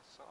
I saw.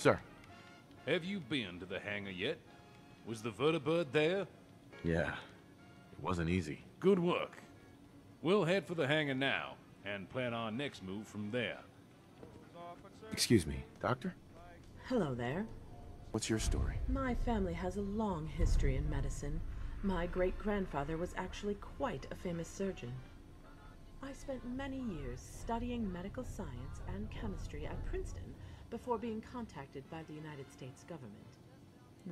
Sir. Have you been to the hangar yet? Was the vertibird there? Yeah. It wasn't easy. Good work. We'll head for the hangar now, and plan our next move from there. Excuse me, doctor? Hello there. What's your story? My family has a long history in medicine. My great grandfather was actually quite a famous surgeon. I spent many years studying medical science and chemistry at Princeton before being contacted by the United States government.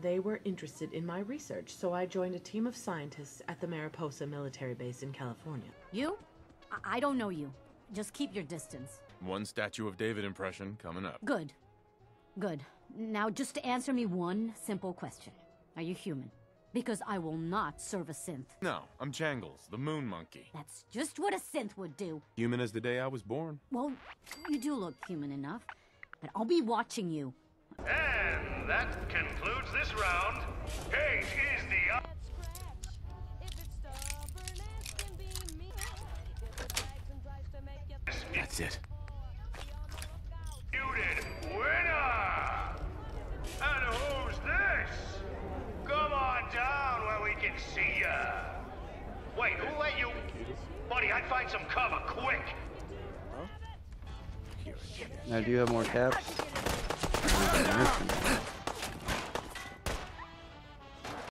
They were interested in my research, so I joined a team of scientists at the Mariposa military base in California. You? I, I don't know you. Just keep your distance. One Statue of David impression coming up. Good. Good. Now just to answer me one simple question. Are you human? Because I will not serve a synth. No, I'm Jangles, the moon monkey. That's just what a synth would do. Human as the day I was born. Well, you do look human enough. But I'll be watching you. And that concludes this round. Kate is the... That's it. Now, do you have more caps?